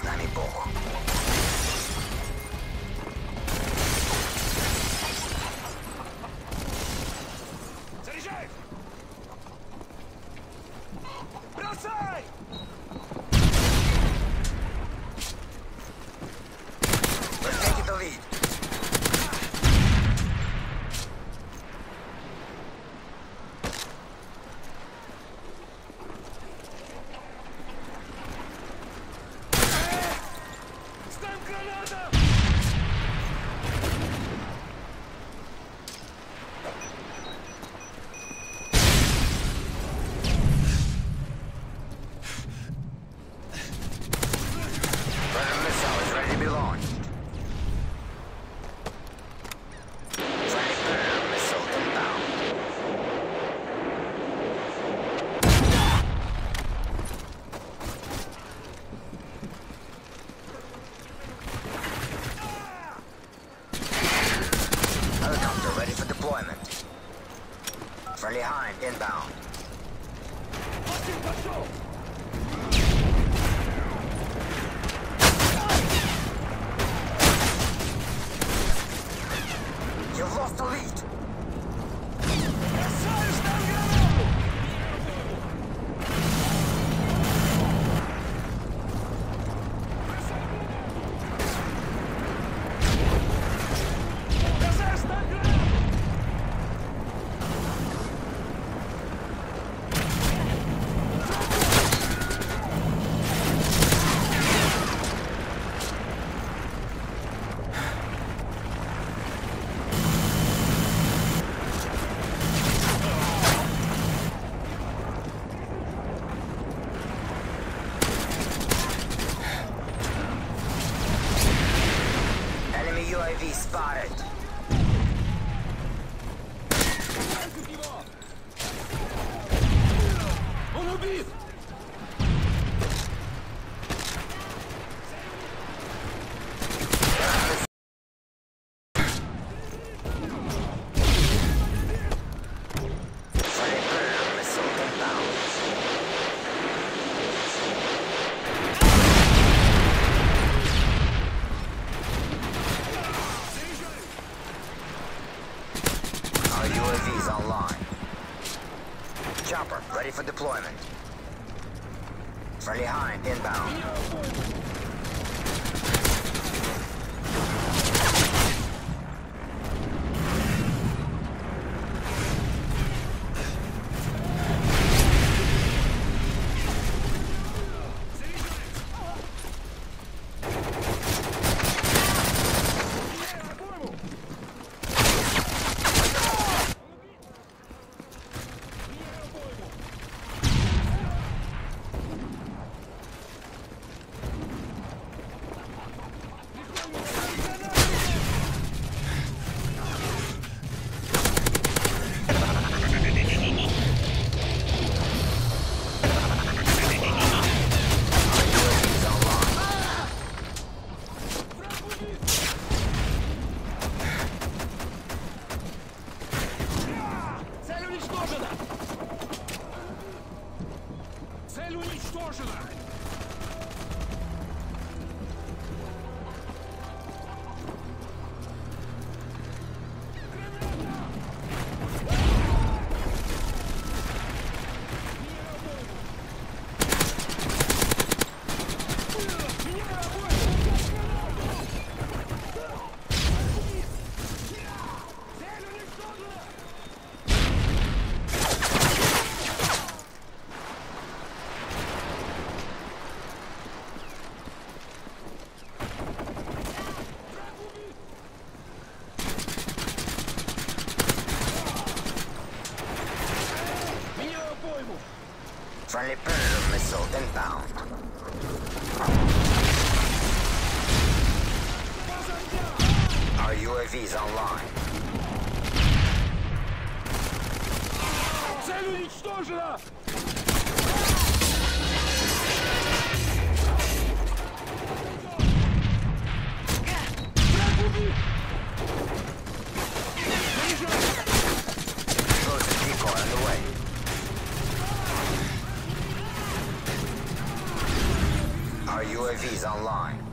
z nami Bóg. We're taking the lead. Helicopter ready for deployment. Friendly Hind inbound. UAV spotted. On oublie Chopper, ready for deployment. Friendly Hind inbound. Уничтожена! Цель уничтожена! Friendly Predator missile inbound. Our UAV's online. Цель уничтожена! is online.